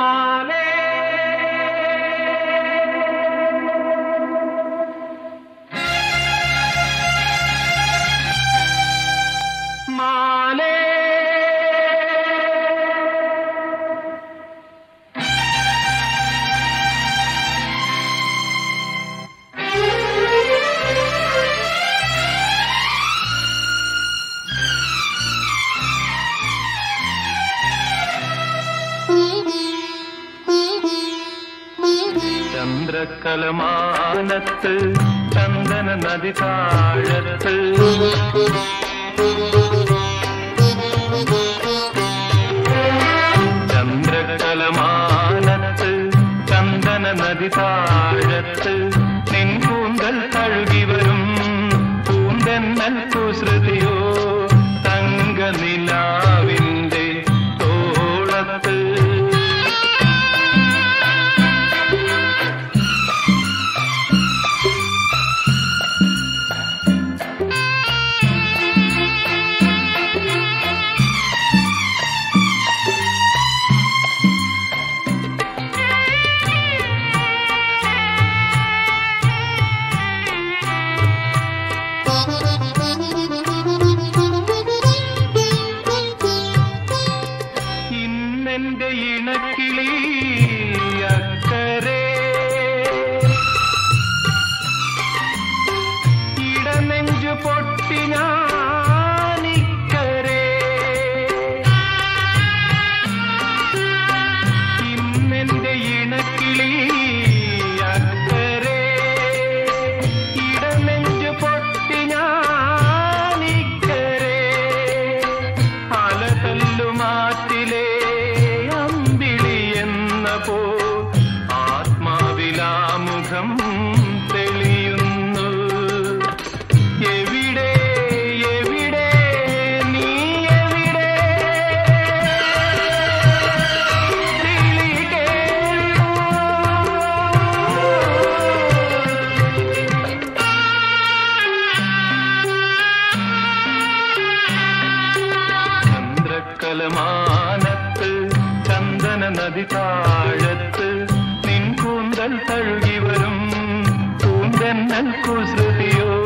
my ചന്ദ്രകലമാനത്ത് ചന്ദന നദി താഴത്ത്. ചന്ദ്രകലമാനത്ത് ചന്ദന നദി താഴത്ത്. சொல்லி ആത്മാവിലാമുഖം തെളിയുന്നു എവിടെ എവിടെ നീ എവിടെ. ചന്ദ്രക്കലമാനത്ത് ചന്ദന നദി താഴത്ത് കൂന്തൽ തഴുകി വരും. കൂന്തന്നൽ കുസൃതിയോ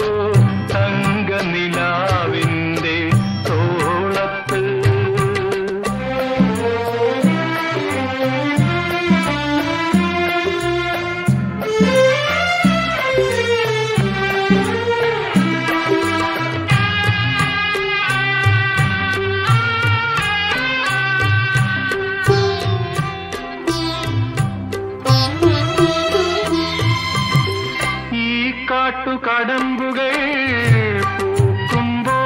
കാട്ടുകടമ്പുകൾ പൂക്കുമ്പോ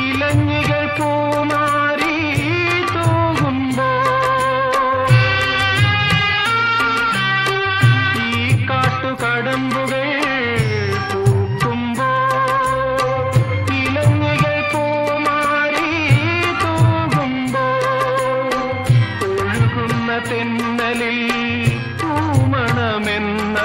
ഇലഞ്ഞികൾ പൂമാറി തൂകുമ്പോ ഈ കാട്ടുകടമ്പുകൾ തെന്നലിൽ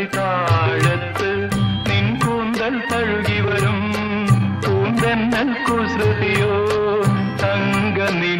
കേൾക്കൂ. ചന്ദ്രക്കലമാനത്ത് ചന്ദന നദി താഴത്ത് നിൻ കൂന്തൽ തഴുകി വരും കൂന്തന്നൽ കുസൃതിയോ തങ്ക നില